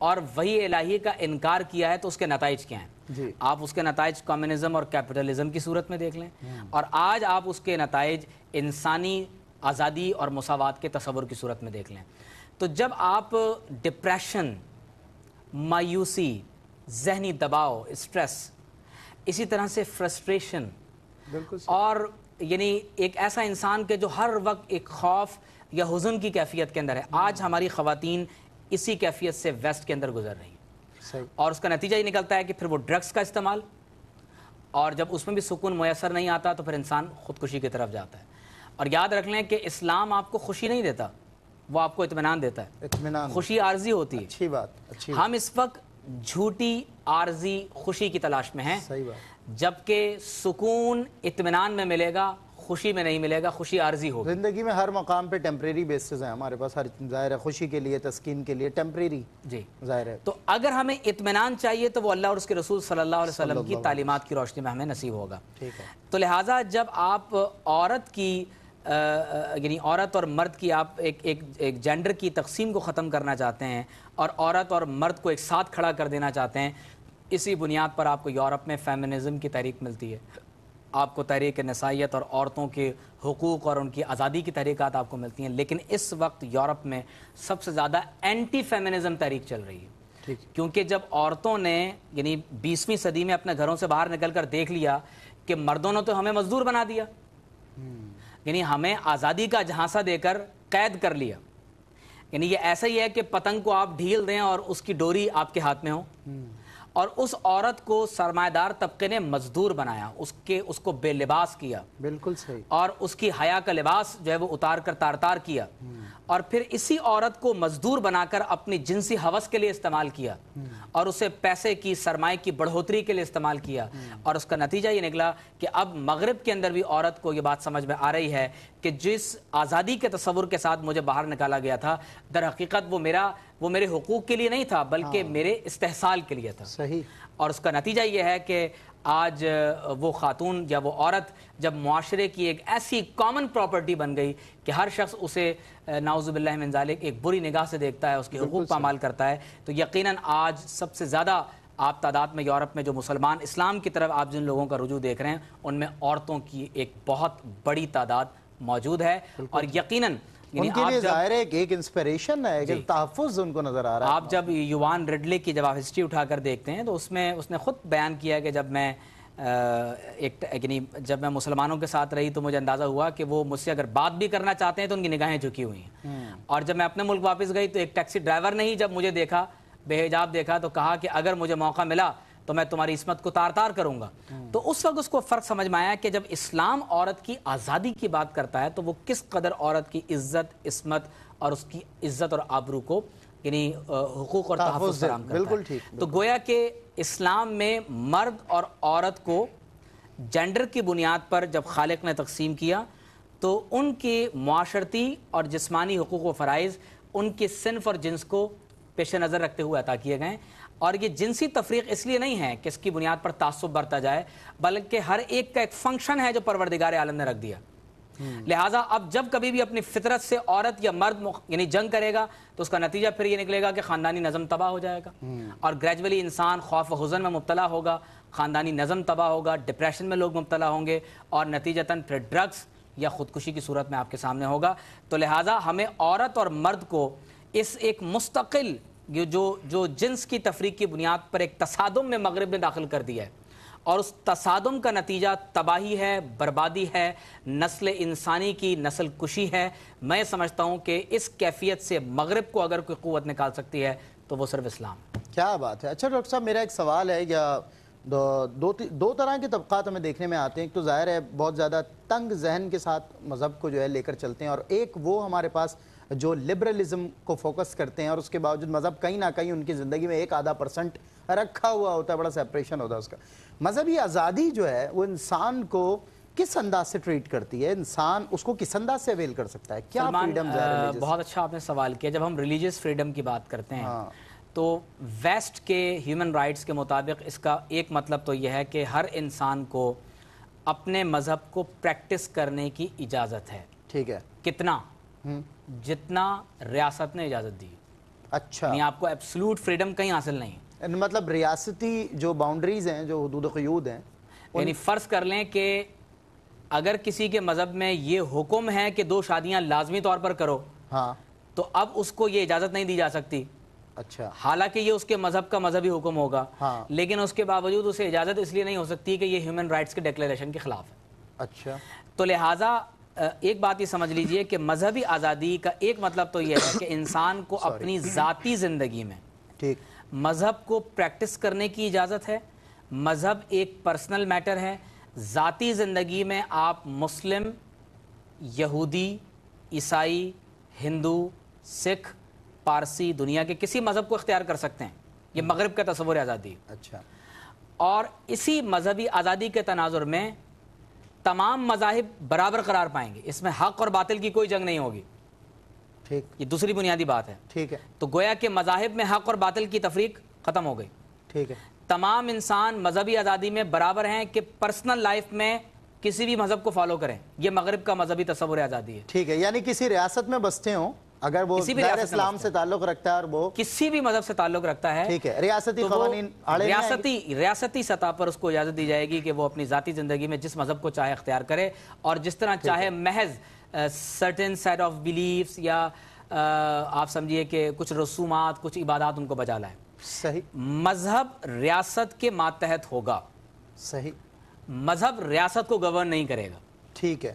اور وہی الہی کا انکار کیا ہے تو اس کے نتائج کیا ہیں؟ جی۔ آپ اس کے نتائج کمیونزم اور کیپٹلزم کی صورت میں دیکھ لیں۔ اور آج آپ اس کے نتائج انسانی آزادی اور مساوات کے تصور کی صورت میں دیکھ لیں۔ تو جب آپ ڈپریشن مایوسی ذہنی دباؤ اسٹریس اسی طرح سے فرسٹریشن بالکل اور یعنی ایک ایسا انسان کے جو ہر وقت ایک خوف یا حزن کی کیفیت کے اندر ہے۔ آج ہماری خواتین اسی کیفیت سے ویسٹ کے اندر گزر رہی صحیح۔ اور اس کا نتیجہ یہ نکلتا ہے کہ پھر وہ ڈرگس کا استعمال اور جب اس میں بھی سکون میسر نہیں آتا تو پھر انسان خودکشی کی طرف جاتا ہے۔ اور یاد رکھ لیں کہ اسلام آپ کو خوشی نہیں دیتا وہ آپ کو اطمینان دیتا ہے۔ اطمینان۔ خوشی عارضی ہوتی ہے۔ اچھی بات اچھی ہم اس وقت جھوٹی عارضی خوشی کی تلاش میں ہیں۔ صحیح بات۔ جبکہ سکون اطمینان میں ملے گا خوشی میں نہیں ملے گا خوشی عارضی ہوگی۔ زندگی میں ہر مقام پہ ٹیمپریری بیسز ہیں۔ ہمارے پاس ہر ظاہر ہے خوشی کے لیے تسکین کے لیے ٹیمپریری جی۔ ظاہر ہے۔ تو اگر ہمیں اطمینان چاہیے تو وہ اللہ اور اس کے رسول صلی اللہ علیہ وسلم کی تعلیمات کی روشنی میں ہمیں نصیب ہوگا۔ تو لہٰذا جب آپ عورت کی یعنی عورت اور مرد کی آپ ایک ایک ایک جینڈر کی تقسیم کو ختم کرنا چاہتے ہیں اور عورت اور مرد کو ایک ساتھ کھڑا کر دینا چاہتے ہیں اسی بنیاد پر آپ کو یورپ میں فیمنزم کی تحریک ملتی ہے۔ آپ کو تحریک نسائیت اور عورتوں کے حقوق اور ان کی آزادی کی تحریکات آپ کو ملتی ہیں لیکن اس وقت یورپ میں سب سے زیادہ اینٹی فیمنزم تحریک چل رہی ہے۔ کیونکہ جب عورتوں نے یعنی بیسویں صدی میں اپنے گھروں سے باہر نکل کر دیکھ لیا کہ مردوں نے تو ہمیں مزدور بنا دیا۔ یعنی ہمیں آزادی کا جھانسہ دے کر قید کر لیا۔ یعنی یہ ایسا ہی ہے کہ پتنگ کو آپ ڈھیل دیں اور اس کی ڈوری آپ کے ہاتھ میں ہو۔ اور اس عورت کو سرمایہ دار طبقے نے مزدور بنایا اس کے اس کو بے لباس کیا۔ بالکل صحیح۔ اور اس کی حیا کا لباس جو ہے وہ اتار کر تار تار کیا۔ اور پھر اسی عورت کو مزدور بنا کر اپنی جنسی حوث کے لیے استعمال کیا۔ اور اسے پیسے کی سرمائے کی بڑھوتری کے لیے استعمال کیا۔ اور اس کا نتیجہ یہ نکلا کہ اب مغرب کے اندر بھی عورت کو یہ بات سمجھ میں آ رہی ہے کہ جس آزادی کے تصور کے ساتھ مجھے باہر نکالا گیا تھا در حقیقت وہ میرا وہ میرے حقوق کے لیے نہیں تھا بلکہ میرے استحصال کے لیے تھا۔ صحیح۔ اور اس کا نتیجہ یہ ہے کہ آج وہ خاتون یا وہ عورت جب معاشرے کی ایک ایسی کامن پراپرٹی بن گئی کہ ہر شخص اسے ناؤز باللہ من ذالک ایک بری نگاہ سے دیکھتا ہے اس کے حقوق پامال کرتا ہے تو یقیناً آج سب سے زیادہ آپ تعداد میں یورپ میں جو مسلمان اسلام کی طرف آپ جن لوگوں کا رجوع دیکھ رہے ہیں ان میں عورتوں کی ایک بہت بڑی تعداد موجود ہے۔ اور یقیناً ان کے لیے ظاہر ہے ایک انسپریشن ہے کہ تحفظ ان کو نظر آ رہا ہے۔ آپ جب یوان ریڈلے کی جب آپ ہسٹری اٹھا کر دیکھتے ہیں تو اس میں اس نے خود بیان کیا کہ جب میں ایک یعنی جب میں مسلمانوں کے ساتھ رہی تو مجھے اندازہ ہوا کہ وہ مجھ سے اگر بات بھی کرنا چاہتے ہیں تو ان کی نگاہیں جھکی ہوئی ہیں۔ اور جب میں اپنے ملک واپس گئی تو ایک ٹیکسی ڈرائیور نے ہی جب مجھے دیکھا بے حجاب دیکھا تو کہا کہ اگر مجھے موقع ملا تو میں تمہاری عصمت کو تار تار کروں گا۔ تو اس وقت اس کو فرق سمجھ میں آیا کہ جب اسلام عورت کی آزادی کی بات کرتا ہے تو وہ کس قدر عورت کی عزت عصمت اور اس کی عزت اور آبرو کو یعنی حقوق اور تحفظ فراہم کرتا ہے۔ تو گویا کہ اسلام میں مرد اور عورت کو جینڈر کی بنیاد پر جب خالق نے تقسیم کیا تو ان کے معاشرتی اور جسمانی حقوق و فرائض ان کے صنف اور جنس کو پیش نظر رکھتے ہوئے عطا کیے گئے۔ اور یہ جنسی تفریق اس لیے نہیں ہے کہ اس کی بنیاد پر تعصب برتا جائے بلکہ ہر ایک کا ایک فنکشن ہے جو پروردگار عالم نے رکھ دیا۔ لہٰذا اب جب کبھی بھی اپنی فطرت سے عورت یا مرد یعنی جنگ کرے گا تو اس کا نتیجہ پھر یہ نکلے گا کہ خاندانی نظم تباہ ہو جائے گا۔ اور گریجولی انسان خوف و حزن میں مبتلا ہوگا خاندانی نظم تباہ ہوگا ڈپریشن میں لوگ مبتلا ہوں گے اور نتیجتاً پھر ڈرگس یا خودکشی کی صورت میں آپ کے سامنے ہوگا۔ تو لہٰذا ہمیں عورت اور مرد کو اس ایک مستقل جو جو جنس کی تفریق کی بنیاد پر ایک تصادم میں مغرب نے داخل کر دیا ہے۔ اور اس تصادم کا نتیجہ تباہی ہے بربادی ہے نسل انسانی کی نسل کشی ہے۔ میں سمجھتا ہوں کہ اس کیفیت سے مغرب کو اگر کوئی قوت نکال سکتی ہے تو وہ صرف اسلام۔ کیا بات ہے؟ اچھا ڈاکٹر صاحب میرا ایک سوال ہے یا دو دو, دو طرح کے طبقات ہمیں دیکھنے میں آتے ہیں۔ ایک تو ظاہر ہے بہت زیادہ تنگ ذہن کے ساتھ مذہب کو جو ہے لے کر چلتے ہیں اور ایک وہ ہمارے پاس جو لبرلزم کو فوکس کرتے ہیں اور اس کے باوجود مذہب کہیں نہ کہیں ان کی زندگی میں ایک آدھا پرسنٹ رکھا ہوا ہوتا ہے بڑا سیپریشن ہوتا ہے اس کا۔ مذہبی آزادی جو ہے وہ انسان کو کس انداز سے ٹریٹ کرتی ہے؟ انسان اس کو کس انداز سے اویل کر سکتا ہے؟ کیا فریڈم بہت اچھا آپ نے سوال کیا۔ جب ہم ریلیجیس فریڈم کی بات کرتے ہیں ہاں۔ تو ویسٹ کے ہیومن رائٹس کے مطابق اس کا ایک مطلب تو یہ ہے کہ ہر انسان کو اپنے مذہب کو پریکٹس کرنے کی اجازت ہے۔ ٹھیک ہے۔ کتنا؟ جتنا ریاست نے اجازت دی۔ اچھا۔ یعنی آپ کو ایبسلوٹ فریڈم کہیں حاصل نہیں۔ یعنی مطلب ریاستی جو باؤنڈریز ہیں جو حدود قیود ہیں یعنی فرض کر لیں کہ اگر کسی کے مذہب میں یہ حکم ہے کہ دو شادیاں لازمی طور پر کرو ہاں۔ تو اب اس کو یہ اجازت نہیں دی جا سکتی۔ اچھا۔ حالانکہ یہ اس کے مذہب کا مذہبی حکم ہوگا ہاں۔ لیکن اس کے باوجود اسے اجازت اس لیے نہیں ہو سکتی کہ یہ ہیومن رائٹس کے ڈیکلیریشن کے خلاف ہے۔ اچھا۔ تو لہٰذا ایک بات یہ سمجھ لیجیے کہ مذہبی آزادی کا ایک مطلب تو یہ ہے کہ [coughs] انسان کو اپنی ذاتی زندگی میں مذہب کو پریکٹس کرنے کی اجازت ہے مذہب ایک پرسنل میٹر ہے ذاتی زندگی میں آپ مسلم یہودی عیسائی ہندو سکھ پارسی دنیا کے کسی مذہب کو اختیار کر سکتے ہیں۔ یہ مغرب کا تصور آزادی اچھا. اور اسی مذہبی آزادی کے تناظر میں تمام مذاہب برابر قرار پائیں گے۔ اس میں حق اور باطل کی کوئی جنگ نہیں ہوگی۔ ٹھیک۔ یہ دوسری بنیادی بات ہے۔ ٹھیک ہے۔ تو گویا کہ مذاہب میں حق اور باطل کی تفریق ختم ہو گئی۔ ٹھیک ہے۔ تمام انسان مذہبی آزادی میں برابر ہیں کہ پرسنل لائف میں کسی بھی مذہب کو فالو کریں۔ یہ مغرب کا مذہبی تصور آزادی ہے۔ ٹھیک ہے۔ یعنی کسی ریاست میں بستے ہوں اگر وہ اسلام سے تعلق رکھتا ہے اور وہ کسی بھی مذہب سے تعلق رکھتا ہے ٹھیک ہے ریاستی قوانین ریاستی ریاستی سطح پر اس کو اجازت دی جائے گی کہ وہ اپنی ذاتی زندگی میں جس مذہب کو چاہے اختیار کرے اور جس طرح چاہے محض سرٹن سیٹ آف بلیفز یا آپ سمجھیے کہ کچھ رسومات کچھ عبادات ان کو بجا لائے۔ صحیح۔ مذہب ریاست کے ماتحت ہوگا۔ صحیح۔ مذہب ریاست کو گورن نہیں کرے گا۔ ٹھیک ہے۔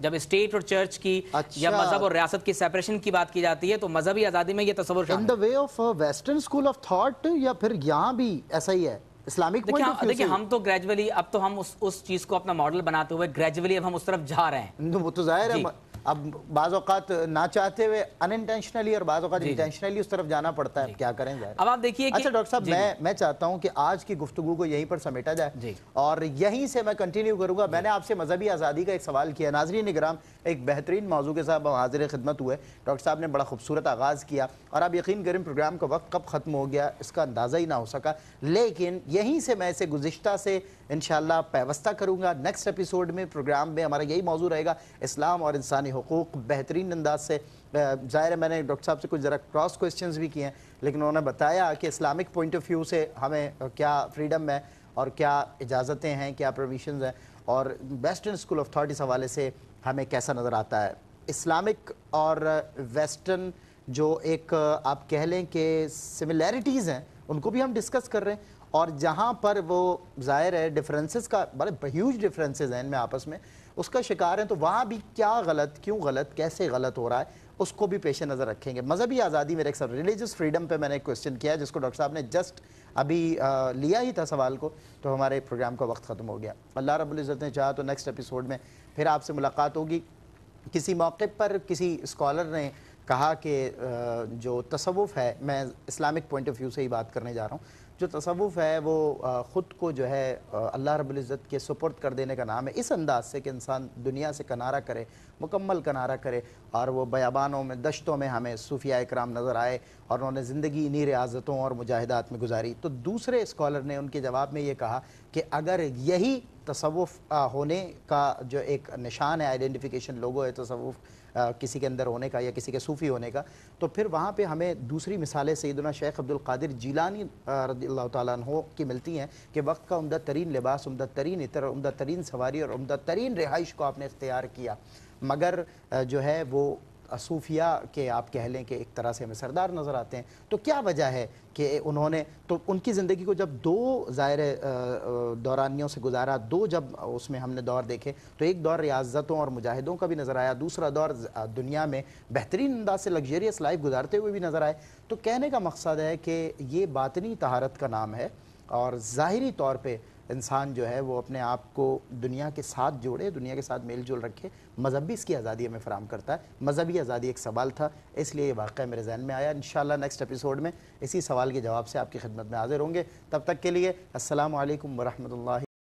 جب اسٹیٹ اور چرچ کی یا اچھا۔ مذہب اور ریاست کی سیپریشن کی بات کی جاتی ہے تو مذہبی آزادی میں یہ تصور شامل ہے۔ Way of western school of thought یا پھر یہاں بھی ایسا ہی ہے۔ اسلامک دیکھیں ہم تو گریجولی اب تو ہم اس چیز کو اپنا ماڈل بناتے ہوئے گریجولی اب ہم اس طرف جا رہے ہیں۔ وہ تو ظاہر ہے۔ جی۔ اب بعض اوقات نہ چاہتے ہوئے انٹینشنلی اور بعض اوقات انٹینشنلی جی، جی۔ اس طرف جانا پڑتا ہے کیا کریں اب آپ دیکھیے اچھا ڈاکٹر صاحب میں میں چاہتا ہوں کہ آج کی گفتگو کو یہیں پر سمیٹا جائے۔ اور یہیں سے میں کنٹینیو کروں گا۔ میں نے آپ سے مذہبی آزادی کا ایک سوال کیا۔ ناظرین نگرام ایک بہترین موضوع کے ساتھ حاضر خدمت ہوئے۔ ڈاکٹر صاحب نے بڑا خوبصورت آغاز کیا۔ اور آپ یقین کریں پروگرام کا وقت کب ختم ہو گیا اس کا اندازہ ہی نہ ہو سکا۔ لیکن یہیں سے میں اسے گزشتہ سے انشاءاللہ پیوستہ کروں گا۔ نیکسٹ ایپیسوڈ میں پروگرام میں ہمارا یہی موضوع رہے گا، اسلام اور انسانی حقوق۔ بہترین انداز سے ظاہر ہے میں نے ڈاکٹر صاحب سے کچھ ذرا کراس کوئسچنز بھی کیے ہیں، لیکن انہوں نے بتایا کہ اسلامک پوائنٹ آف ویو سے ہمیں کیا فریڈم ہے اور کیا اجازتیں ہیں، کیا پرویشنز ہیں۔ اور ویسٹرن اسکول آف تھاٹ اس حوالے سے ہمیں کیسا نظر آتا ہے۔ اسلامک اور ویسٹرن جو ایک آپ کہہ لیں کہ سملیرٹیز ہیں، ان کو بھی ہم ڈسکس کر رہے ہیں۔ اور جہاں پر وہ ظاہر ہے ڈفرینسز کا بڑے ہیوج ڈفرینسز ہیں ان میں آپس میں، اس کا شکار ہیں تو وہاں بھی کیا غلط، کیوں غلط، کیسے غلط ہو رہا ہے، اس کو بھی پیش نظر رکھیں گے۔ مذہبی آزادی میرے ایک ریلیجس فریڈم پہ میں نے ایک کوشچن کیا جس کو ڈاکٹر صاحب نے جسٹ ابھی لیا ہی تھا سوال کو، تو ہمارے پروگرام کا وقت ختم ہو گیا۔ اللہ رب العزت نے چاہا تو نیکسٹ ایپیسوڈ میں پھر آپ سے ملاقات ہوگی۔ کسی موقع پر کسی اسکالر نے کہا کہ جو تصوف ہے، میں اسلامک پوائنٹ آف ویو سے ہی بات کرنے جا رہا ہوں۔ جو تصوف ہے وہ خود کو جو ہے اللہ رب العزت کے سپرد کر دینے کا نام ہے۔ اس انداز سے کہ انسان دنیا سے کنارہ کرے، مکمل کنارہ کرے، اور وہ بیابانوں میں، دشتوں میں ہمیں صوفیہ اکرام نظر آئے، اور انہوں نے زندگی انہی ریاضتوں اور مجاہدات میں گزاری۔ تو دوسرے اسکالر نے ان کے جواب میں یہ کہا کہ اگر یہی تصوف ہونے کا جو ایک نشان ہے آئیڈینٹیفیکیشن لوگو ہے تصوف کسی کے اندر ہونے کا یا کسی کے صوفی ہونے کا، تو پھر وہاں پہ ہمیں دوسری مثالیں سیدنا شیخ عبد القادر جیلانی رضی اللہ تعالیٰ عنہ کی ملتی ہیں کہ وقت کا عمدہ ترین لباس، عمدہ ترین عطر، عمدہ ترین سواری اور عمدہ ترین رہائش کو آپ نے اختیار کیا۔ مگر جو ہے وہ صوفیہ کے آپ کہہ لیں کہ ایک طرح سے ہمیں سردار نظر آتے ہیں، تو کیا وجہ ہے کہ انہوں نے، تو ان کی زندگی کو جب دو ظاہر دورانیوں سے گزارا، دو جب اس میں ہم نے دور دیکھے، تو ایک دور ریاضتوں اور مجاہدوں کا بھی نظر آیا، دوسرا دور دنیا میں بہترین انداز سے لگژریس لائف گزارتے ہوئے بھی نظر آئے۔ تو کہنے کا مقصد ہے کہ یہ باطنی طہارت کا نام ہے اور ظاہری طور پہ انسان جو ہے وہ اپنے آپ کو دنیا کے ساتھ جوڑے، دنیا کے ساتھ میل جول رکھے مذہبی اس کی آزادی ہمیں فراہم کرتا ہے۔ مذہبی آزادی ایک سوال تھا، اس لیے یہ واقعہ میرے ذہن میں آیا۔ انشاءاللہ نیکسٹ اپیسوڈ میں اسی سوال کے جواب سے آپ کی خدمت میں حاضر ہوں گے۔ تب تک کے لیے السلام علیکم ورحمۃ اللہ